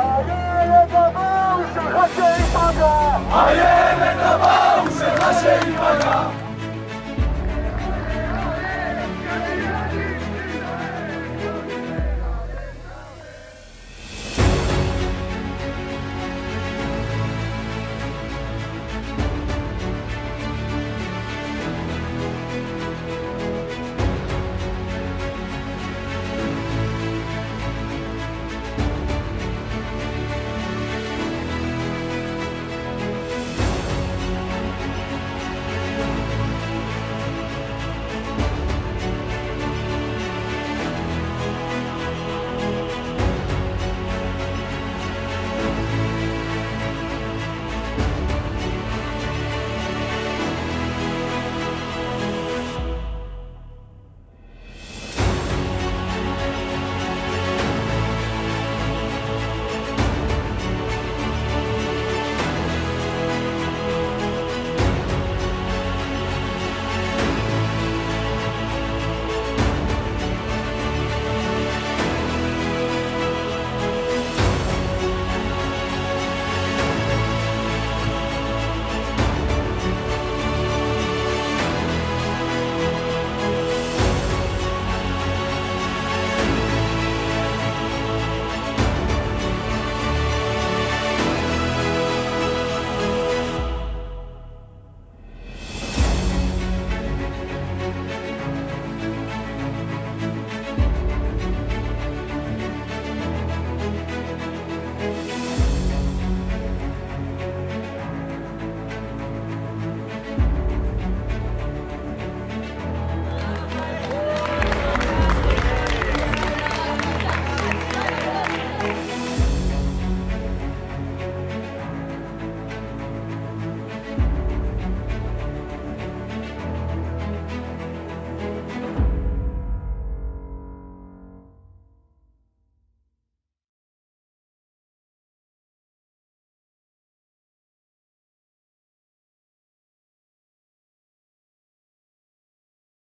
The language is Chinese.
我爷爷的梦想和谁有关？我爷爷的梦想。